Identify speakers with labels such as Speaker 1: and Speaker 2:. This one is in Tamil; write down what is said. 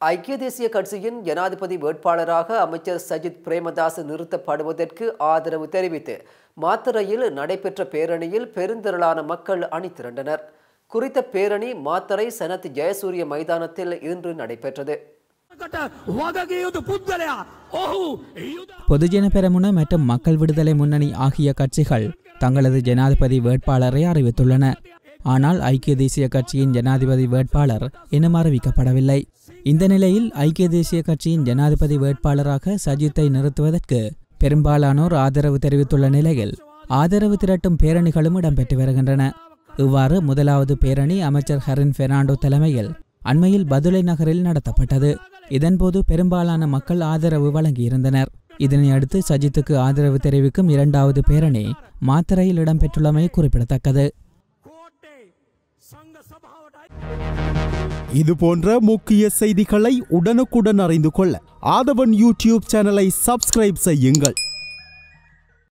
Speaker 1: ஐக்கிய தேசிய கட்சியின் ஜனாதிபதி வேட்பாளராக அமைச்சர் சஜித் பிரேமதாஸ் நிறுத்தப்படுவதற்கு ஆதரவு தெரிவித்து மாத்தரையில் நடைபெற்ற பேரணியில் பெருந்திரளான மக்கள் அணி திரண்டனர். குறித்த பேரணி மாத்தரை சனத் ஜெயசூரிய மைதானத்தில் இன்று நடைபெற்றது.
Speaker 2: பொதுஜன பெரமுன மற்றும் மக்கள் விடுதலை முன்னணி ஆகிய கட்சிகள் தங்களது ஜனாதிபதி வேட்பாளரை அறிவித்துள்ளன. ஆனால் ஐக்கிய தேசிய கட்சியின் ஜனாதிபதி வேட்பாளர் இனம் அறிவிக்கப்படவில்லை. இந்த நிலையில் ஐக்கிய தேசிய கட்சியின் ஜனாதிபதி வேட்பாளராக சஜித்தை நிறுத்துவதற்கு பெரும்பாலானோர் ஆதரவு தெரிவித்துள்ள நிலையில் ஆதரவு திரட்டும் பேரணிகளும் இடம்பெற்று வருகின்றன. இவ்வாறு முதலாவது பேரணி அமைச்சர் ஹரின் பெர்னாண்டோ தலைமையில் அண்மையில் பதுளை நகரில் நடத்தப்பட்டது. இதன்போது பெரும்பாலான மக்கள் ஆதரவு வழங்கியிருந்தனர். இதனையடுத்து சஜித்துக்கு ஆதரவு தெரிவிக்கும் இரண்டாவது பேரணி மாத்திரையில் இடம்பெற்றுள்ளமை குறிப்பிடத்தக்கது.
Speaker 3: இது போன்ற முக்கிய செய்திகளை உடனுக்குடன் அறிந்து கொள்ள ஆதவன் யூடியூப் சேனலை சப்ஸ்கிரைப் செய்யுங்கள்.